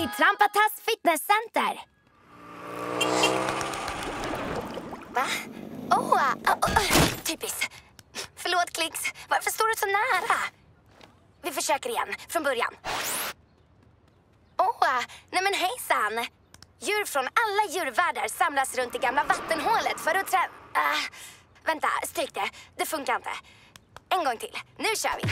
till Trampatas fitnesscenter! Va? Åh, oh, oh, oh. typiskt. Förlåt, Klix. Varför står du så nära? Vi försöker igen, från början. Åh, oh, nej men hejsan! Djur från alla djurvärldar samlas runt det gamla vattenhålet för att trä... Uh, vänta, stryk det. Det funkar inte. En gång till. Nu kör vi!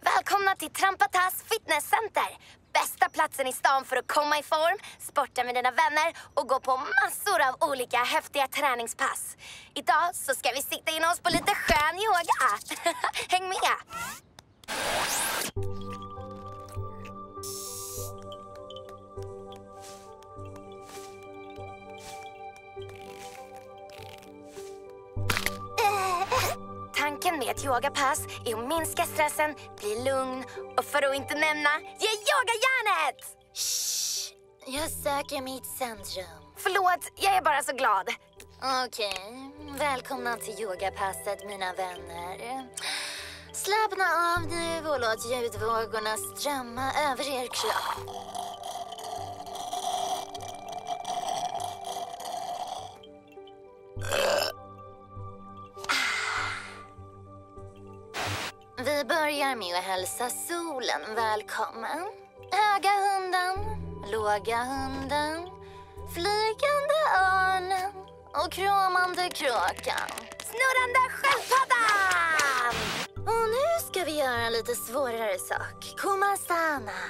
Välkomna till Trampatas fitnesscenter! Bästa platsen i stan för att komma i form, sporta med dina vänner och gå på massor av olika häftiga träningspass. Idag så ska vi sikta in oss på lite skön yoga. Häng med! Ett yogapass är att minska stressen, bli lugn och för att inte nämna, ge yogajärnet! Shh! Jag söker mitt centrum. Förlåt, jag är bara så glad. Okej, okay. välkomna till yogapasset mina vänner. Slappna av nu och låt ljudvågorna strömma över er kropp. Vi börjar med att hälsa solen välkommen. Höga hunden, låga hunden, flygande örnen och kramande kråkan. Snurrande sköldpaddan! Och nu ska vi göra en lite svårare sak. Kumasana.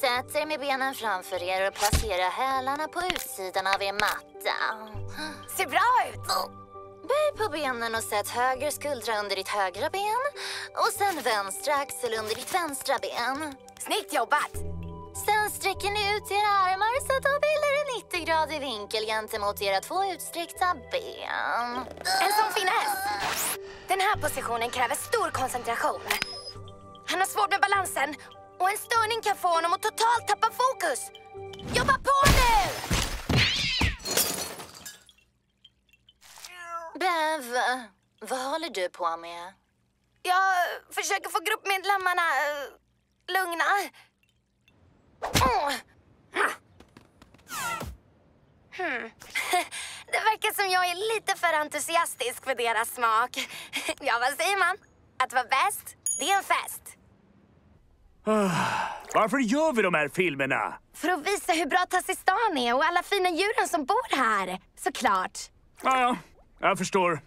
Sätt er med benen framför er och placera hälarna på utsidan av er matta. Ser bra ut! Böj på benen och sätt höger skuldra under ditt högra ben och sen vänstra axel under ditt vänstra ben. Snyggt jobbat! Sen sträcker ni ut era armar så att de bildar en 90-gradig vinkel gentemot era två utsträckta ben. En sån finess! Den här positionen kräver stor koncentration. Han har svårt med balansen och en störning kan få honom att totalt tappa fokus. Jobba på nu! Vad håller du på med? Jag försöker få gruppmedlemmarna uh, lugna. Oh. Hmm. Det verkar som jag är lite för entusiastisk för deras smak. Ja, vad säger man? Att vara bäst, det är en fest. Varför gör vi de här filmerna? För att visa hur bra Tassistan är och alla fina djuren som bor här, såklart. Ja, ja. Jag förstår.